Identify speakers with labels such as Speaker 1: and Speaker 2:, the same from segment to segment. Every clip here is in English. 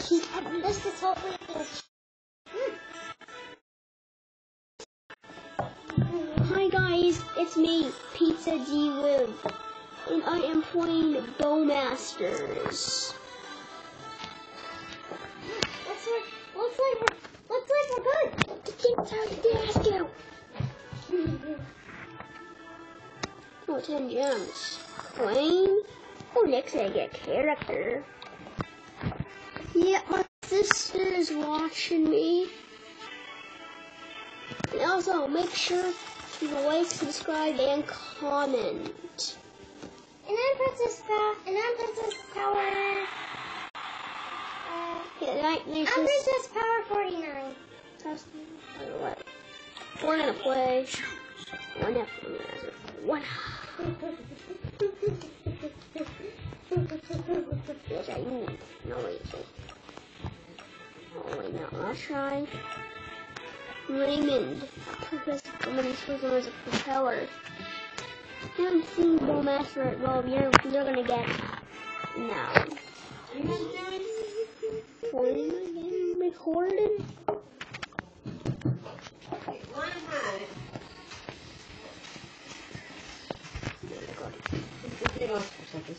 Speaker 1: keep this is hopefully
Speaker 2: Hi guys, it's me, Pizza D Live, and I am playing Bowmasters.
Speaker 1: Looks like looks like we're looks like we're good.
Speaker 2: The king's to ask you. Oh, 10 gems. Playing? Oh, next I get character. Yeah, my sister is watching me. And also, make sure to like, subscribe, and comment.
Speaker 1: And I'm Princess Power. And I'm Princess Power. Uh,
Speaker 2: Yeah, that,
Speaker 1: I'm Princess Power 49.
Speaker 2: what? We're gonna play. One F. One. Yes, I need. No, wait. wait. Oh, wait, no. I'll try. Raymond. Professor Raymond Swizzle is a propeller. You haven't seen Bowmaster at well, you're, you're gonna get now. Recording? Recording?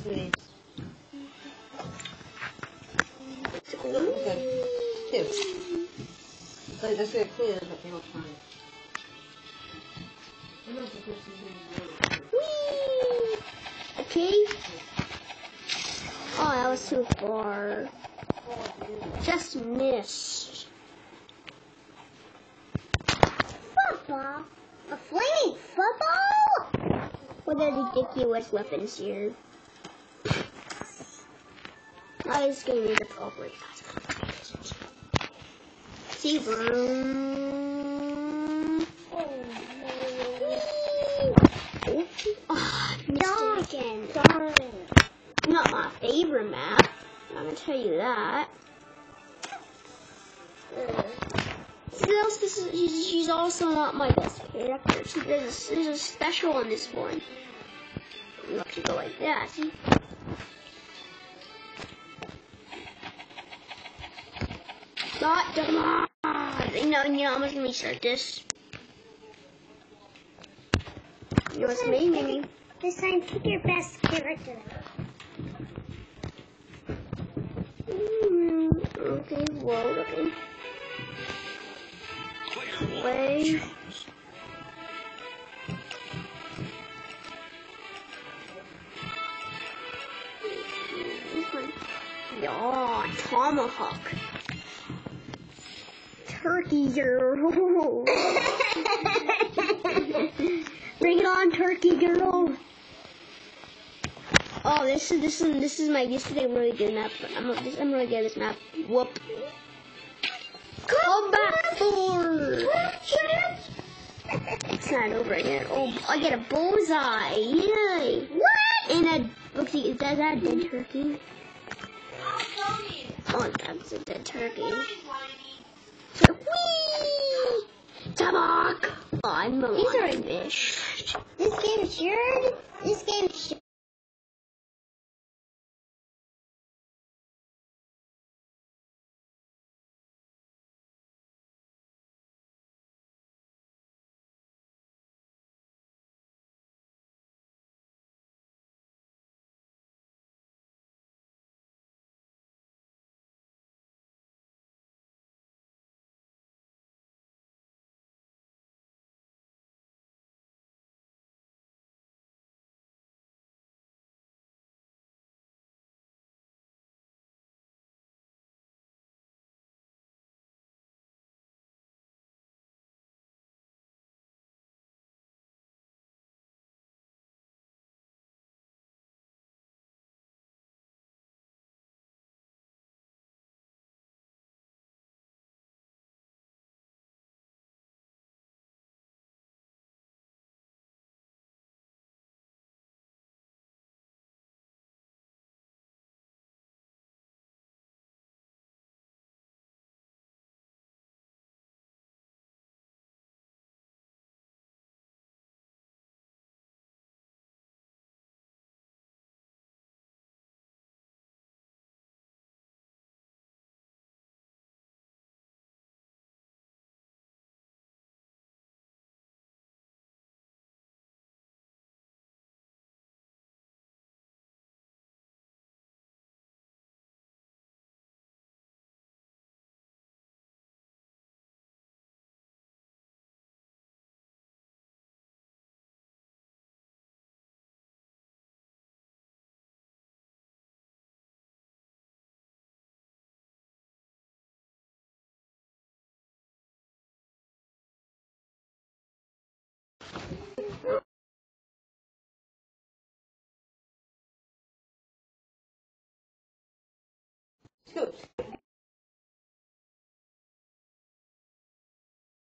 Speaker 3: Two. So this is clear, but they will try.
Speaker 2: Whee! Okay. Oh, that was too far. Just missed.
Speaker 1: Football? A flaming football?
Speaker 2: What are ridiculous weapons here? I was gonna need the appropriate. See, vroom. Oh, it again. Darn. Not my favorite map. I'm gonna tell you that. Is, she's, also not my best character. See, there's, there's a special on this one. You have to go like that. See? Not the Know, you know, I'm just gonna restart this. You know, it's me, maybe.
Speaker 1: This time, pick your best character.
Speaker 2: Mm, okay, well, okay. Play. Yeah, tomahawk. Turkey girl. Bring it on, turkey girl. Oh, this is this is this is my this is a really good map. I'm this, I'm really good at this map. Whoop. Come back for. It's not over yet. Oh, I get a bullseye. Yay! What? And a look, see, is that, that a dead turkey? Oh, that's a dead turkey. So, whee! Tabak! Oh, I'm a
Speaker 1: These are-
Speaker 2: fish.
Speaker 1: This game is sure. This game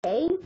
Speaker 3: Okay.